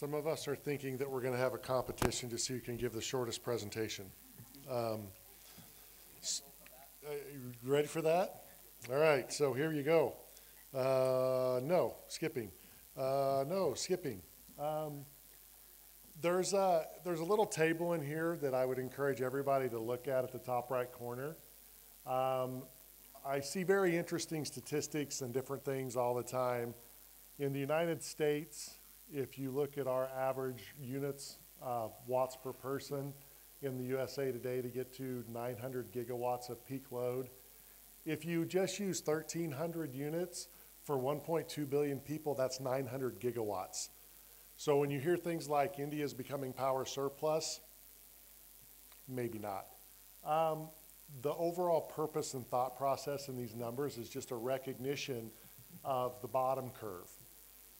Some of us are thinking that we're going to have a competition to see who can give the shortest presentation. Um, uh, you ready for that? All right, so here you go. Uh, no, skipping. Uh, no, skipping. Um, there's a, there's a little table in here that I would encourage everybody to look at at the top right corner. Um, I see very interesting statistics and different things all the time. In the United States, if you look at our average units, uh, watts per person in the USA today to get to 900 gigawatts of peak load, if you just use 1,300 units for 1.2 billion people, that's 900 gigawatts. So when you hear things like India is becoming power surplus, maybe not. Um, the overall purpose and thought process in these numbers is just a recognition of the bottom curve.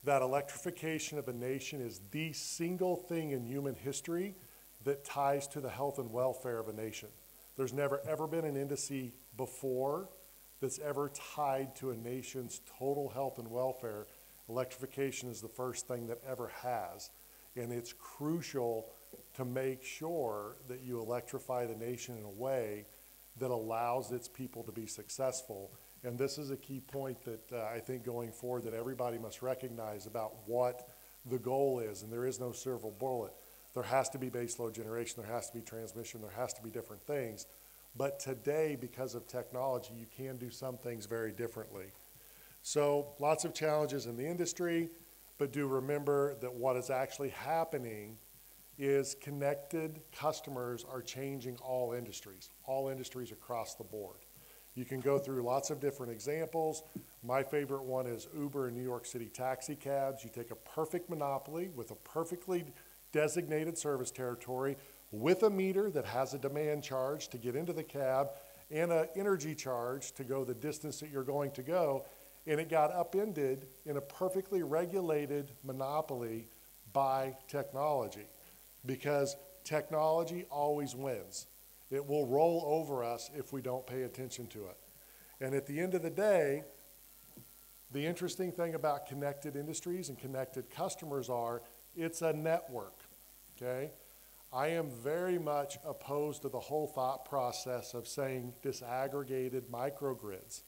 That electrification of a nation is the single thing in human history that ties to the health and welfare of a nation. There's never ever been an indice before that's ever tied to a nation's total health and welfare. Electrification is the first thing that ever has. And it's crucial to make sure that you electrify the nation in a way that allows its people to be successful. And this is a key point that uh, I think going forward that everybody must recognize about what the goal is. And there is no silver bullet. There has to be baseload generation, there has to be transmission, there has to be different things. But today, because of technology, you can do some things very differently. So lots of challenges in the industry, but do remember that what is actually happening is connected customers are changing all industries, all industries across the board. You can go through lots of different examples. My favorite one is Uber and New York City taxi cabs. You take a perfect monopoly with a perfectly designated service territory with a meter that has a demand charge to get into the cab and an energy charge to go the distance that you're going to go. And it got upended in a perfectly regulated monopoly by technology because technology always wins. It will roll over us if we don't pay attention to it. And at the end of the day, the interesting thing about connected industries and connected customers are it's a network, okay? I am very much opposed to the whole thought process of saying disaggregated microgrids.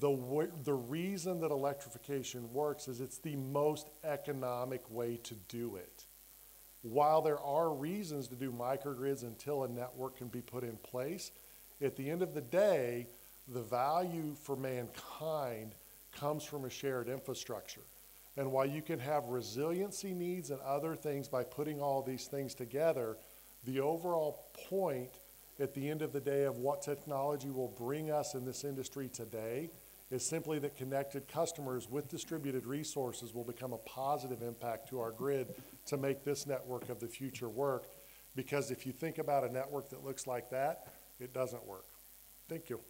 The, the reason that electrification works is it's the most economic way to do it. While there are reasons to do microgrids until a network can be put in place, at the end of the day, the value for mankind comes from a shared infrastructure. And while you can have resiliency needs and other things by putting all these things together, the overall point at the end of the day of what technology will bring us in this industry today is simply that connected customers with distributed resources will become a positive impact to our grid to make this network of the future work. Because if you think about a network that looks like that, it doesn't work. Thank you.